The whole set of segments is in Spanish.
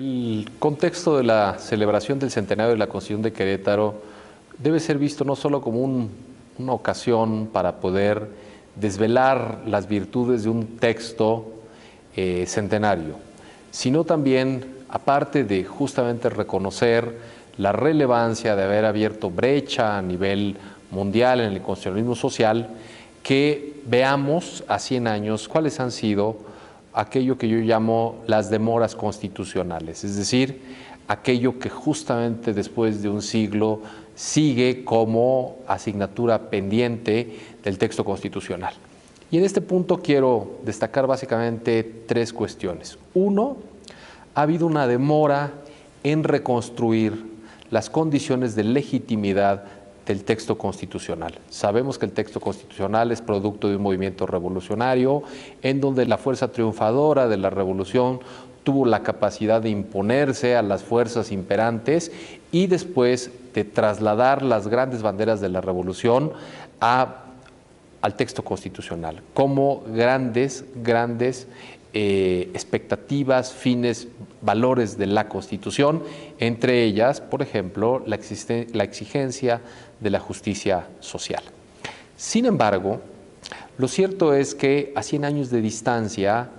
El contexto de la celebración del centenario de la Constitución de Querétaro debe ser visto no solo como una ocasión para poder desvelar las virtudes de un texto eh, centenario, sino también, aparte de justamente reconocer la relevancia de haber abierto brecha a nivel mundial en el constitucionalismo social, que veamos a 100 años cuáles han sido aquello que yo llamo las demoras constitucionales, es decir, aquello que justamente después de un siglo sigue como asignatura pendiente del texto constitucional. Y en este punto quiero destacar básicamente tres cuestiones. Uno, ha habido una demora en reconstruir las condiciones de legitimidad del texto constitucional. Sabemos que el texto constitucional es producto de un movimiento revolucionario en donde la fuerza triunfadora de la revolución tuvo la capacidad de imponerse a las fuerzas imperantes y después de trasladar las grandes banderas de la revolución a al texto constitucional como grandes, grandes eh, expectativas, fines, valores de la Constitución, entre ellas, por ejemplo, la, exigencia de la justicia social. Sin embargo, lo cierto es que a 100 años de distancia,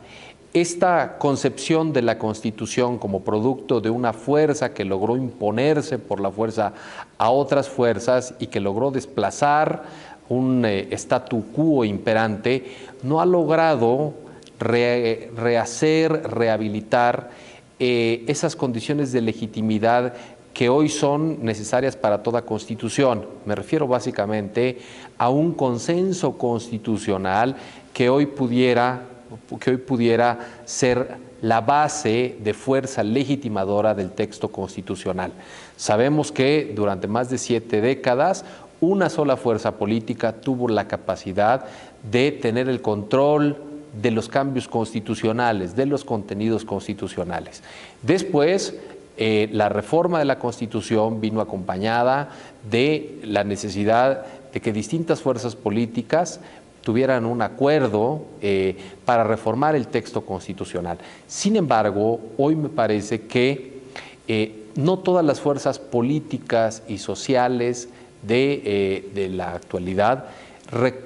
esta concepción de la Constitución como producto de una fuerza que logró imponerse por la fuerza a otras fuerzas y que logró desplazar un eh, statu quo imperante, no ha logrado rehacer, rehabilitar eh, esas condiciones de legitimidad que hoy son necesarias para toda constitución. Me refiero básicamente a un consenso constitucional que hoy pudiera, que hoy pudiera ser la base de fuerza legitimadora del texto constitucional. Sabemos que durante más de siete décadas una sola fuerza política tuvo la capacidad de tener el control de los cambios constitucionales, de los contenidos constitucionales. Después, eh, la reforma de la Constitución vino acompañada de la necesidad de que distintas fuerzas políticas tuvieran un acuerdo eh, para reformar el texto constitucional. Sin embargo, hoy me parece que eh, no todas las fuerzas políticas y sociales de, la actualidad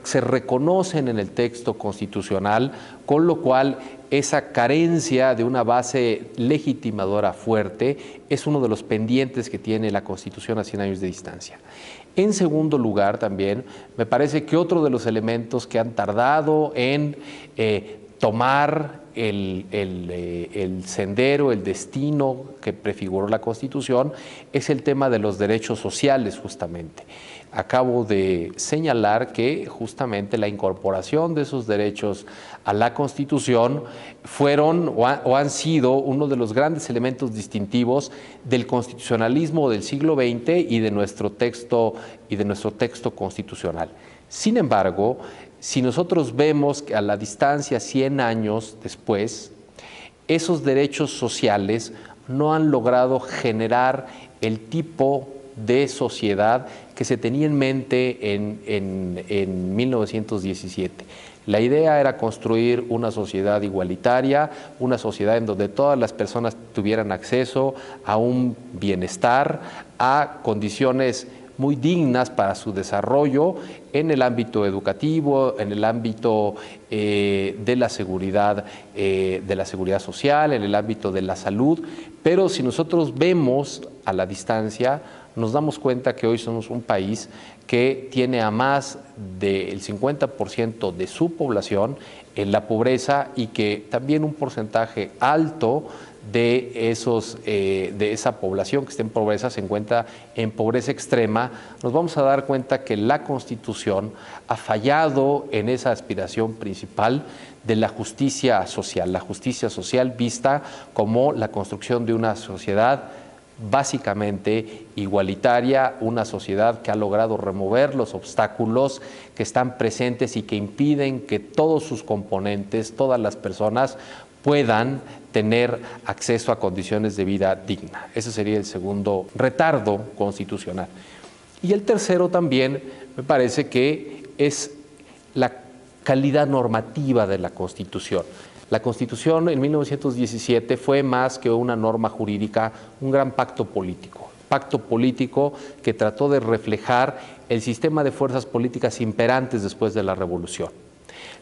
se reconocen en el texto constitucional, con lo cual esa carencia de una base legitimadora fuerte es uno de los pendientes que tiene la Constitución a 100 años de distancia. En segundo lugar, también, me parece que otro de los elementos que han tardado en eh, tomar eh, el, sendero, el destino que prefiguró la Constitución, es el tema de los derechos sociales, justamente. Acabo de señalar que justamente la incorporación de esos derechos a la Constitución fueron o, han sido uno de los grandes elementos distintivos del constitucionalismo del siglo XX y de nuestro texto, y de nuestro texto constitucional. Sin embargo, si nosotros vemos que a la distancia 100 años después, esos derechos sociales no han logrado generar el tipo de sociedad que se tenía en mente en, en 1917. La idea era construir una sociedad igualitaria, una sociedad en donde todas las personas tuvieran acceso a un bienestar, a condiciones muy dignas para su desarrollo en el ámbito educativo, en el ámbito eh, de la seguridad, eh, de la seguridad social, en el ámbito de la salud. Pero si nosotros vemos a la distancia, nos damos cuenta que hoy somos un país que tiene a más del 50% de su población en la pobreza y que también un porcentaje alto de, esos, eh, de esa población que está en pobreza se encuentra en pobreza extrema, nos vamos a dar cuenta que la Constitución ha fallado en esa aspiración principal de la justicia social, la justicia social vista como la construcción de una sociedad básicamente igualitaria, una sociedad que ha logrado remover los obstáculos que están presentes y que impiden que todos sus componentes, todas las personas puedan tener acceso a condiciones de vida digna. Ese sería el segundo retardo constitucional. Y el tercero también me parece que es la calidad normativa de la Constitución. La Constitución en 1917 fue más que una norma jurídica, un gran pacto político. Pacto político que trató de reflejar el sistema de fuerzas políticas imperantes después de la Revolución.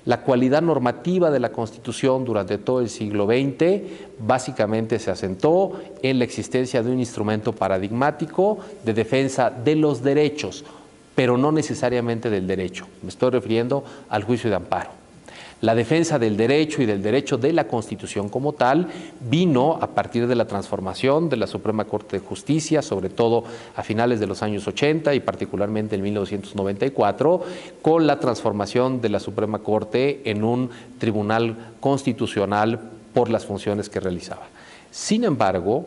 La cualidad normativa de la Constitución durante todo el siglo XX básicamente se asentó en la existencia de un instrumento paradigmático de defensa de los derechos, pero no necesariamente del derecho. Me estoy refiriendo al juicio de amparo. La defensa del derecho y del derecho de la Constitución como tal vino a partir de la transformación de la Suprema Corte de Justicia, sobre todo a finales de los años 80 y particularmente en 1994, con la transformación de la Suprema Corte en un tribunal constitucional por las funciones que realizaba. Sin embargo,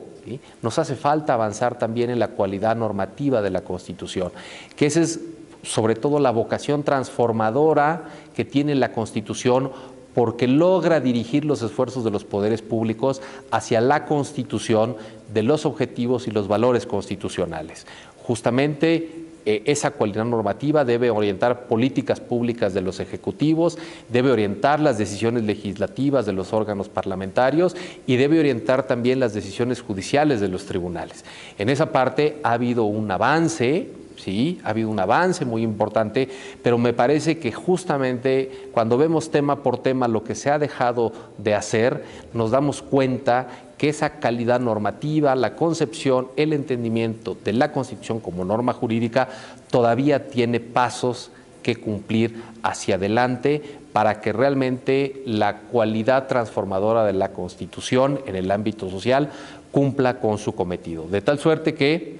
nos hace falta avanzar también en la cualidad normativa de la Constitución, que esa es sobre todo la vocación transformadora que tiene la Constitución porque logra dirigir los esfuerzos de los poderes públicos hacia la constitución de los objetivos y los valores constitucionales. Justamente eh, esa cualidad normativa debe orientar políticas públicas de los ejecutivos, debe orientar las decisiones legislativas de los órganos parlamentarios y debe orientar también las decisiones judiciales de los tribunales. En esa parte ha habido un avance, sí, ha habido un avance muy importante, pero me parece que justamente cuando vemos tema por tema lo que se ha dejado de hacer, nos damos cuenta que esa calidad normativa, la concepción, el entendimiento de la Constitución como norma jurídica todavía tiene pasos que cumplir hacia adelante para que realmente la cualidad transformadora de la Constitución en el ámbito social cumpla con su cometido. De tal suerte que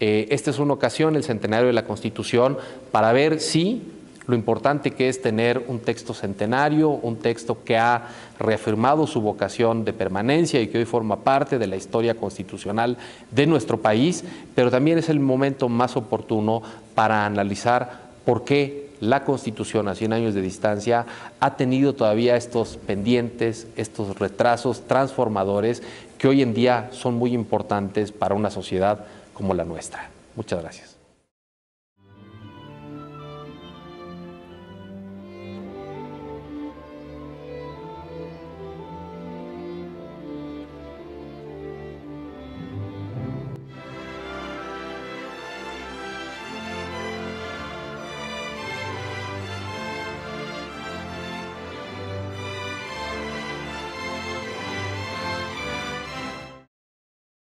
eh, esta es una ocasión, el centenario de la Constitución, para ver si lo importante que es tener un texto centenario, un texto que ha reafirmado su vocación de permanencia y que hoy forma parte de la historia constitucional de nuestro país, pero también es el momento más oportuno para analizar por qué la Constitución a 100 años de distancia ha tenido todavía estos pendientes, estos retrasos transformadores que hoy en día son muy importantes para una sociedad como la nuestra. Muchas gracias.